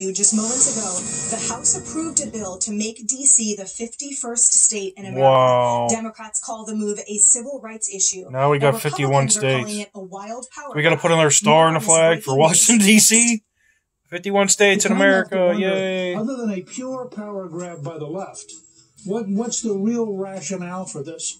Just moments ago, the House approved a bill to make D.C. the 51st state in America. Wow. Democrats call the move a civil rights issue. Now we got 51 states. We got to put another star in the flag for Washington. D.C. 51 states in America. Yay. Other than a pure power grab by the left, what what's the real rationale for this?